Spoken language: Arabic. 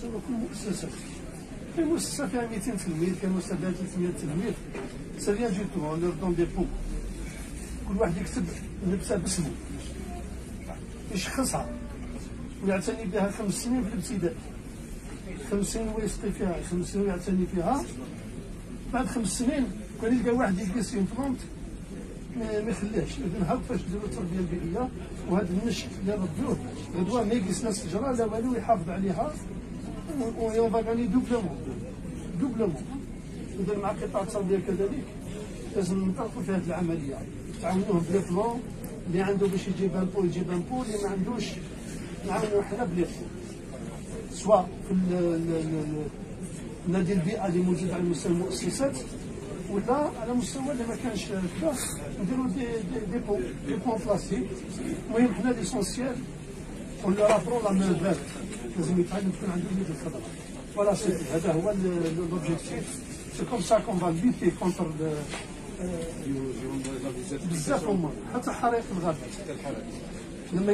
كل مؤسسات كاين مؤسسة فيها 200 تلميذ كاين مؤسسة فيها 300 تلميذ سا فيان دو تو اون دون دي بو كل واحد يكتب اللبسه باسمه. يشخصها. ويعتني بها خمس سنين في الابتدائي خمس سنين هو يسقي فيها خمس سنين يعتني فيها. بعد خمس سنين كان يلقى واحد يجلس يمبلونت ما يخليهش نهار فاش نديرو التربيه البيئيه وهذا النشء اللي ردوه غدوة ما يجلس ناس الشجره لا والو يحافظ عليها. اون فا غاني دوبلومون مع قطاع التربية كذلك لازم نطلقوا في هذه العملية. تعاونوهم بلي اللي عنده باش يجيب ان يجيب ان اللي ما عندوش نعاونوا حنا بلي سواء في نادي البيئة اللي موجود على مستوى المؤسسات ولا على مستوى اللي ما كانش كذا نديروا des des pots des pots plastique المهم حنا l'essentiel ولا رابرو la verte لازم يتعلم تكون عنده اليد الخضراء voilà c'est هذا هو l'objectif c'est comme ça qu'on va lutter contre بزاف هما. حتى حرائق الغابات. لما